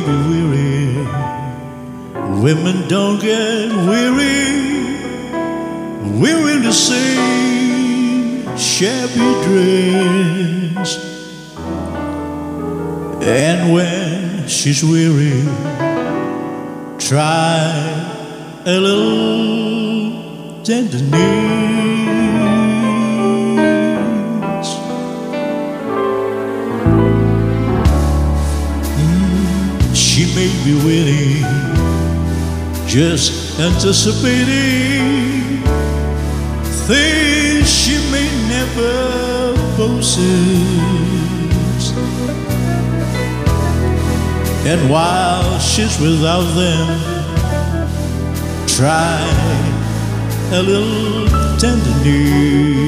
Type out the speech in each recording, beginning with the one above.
be weary. Women don't get weary. Weary the same shabby dress. And when she's weary, try a little tenderness. She may be waiting, just anticipating things she may never possess. And while she's without them, try a little tenderness.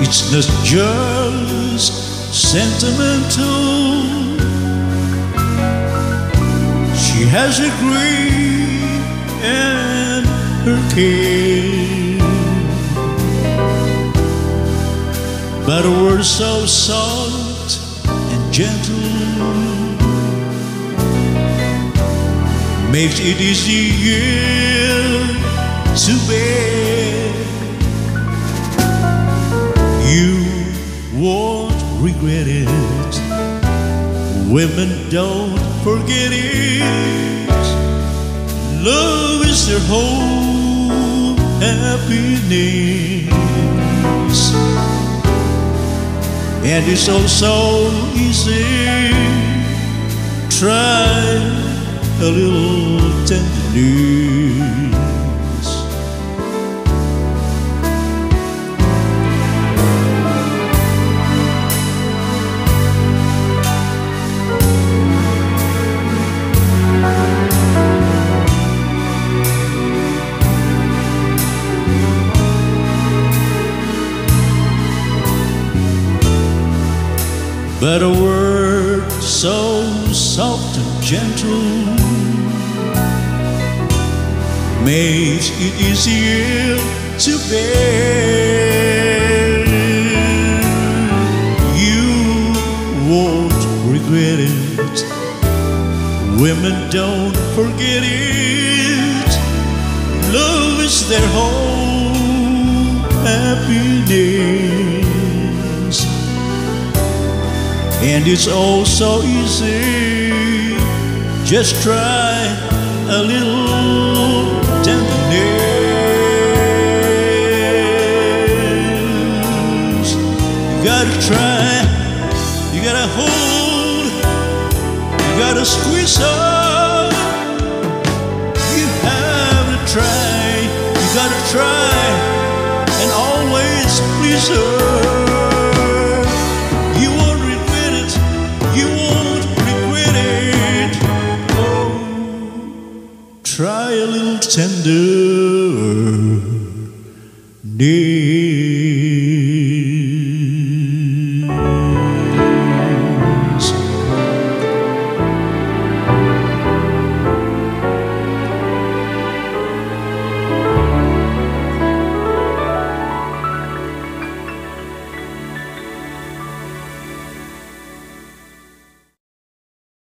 It's not just sentimental. She has a grief and her care. But a word so soft and gentle makes it easier to bear. You won't regret it. Women don't forget it. Love is their whole happiness. And it's all so easy. Try a little tenderness. But a word so soft and gentle makes it easier to bear. You won't regret it. Women don't forget it. Love is their whole happiness. And it's all so easy. Just try a little tenderness. You gotta try, you gotta hold, you gotta squeeze up. You have to try, you gotta try, and always please her. Tender.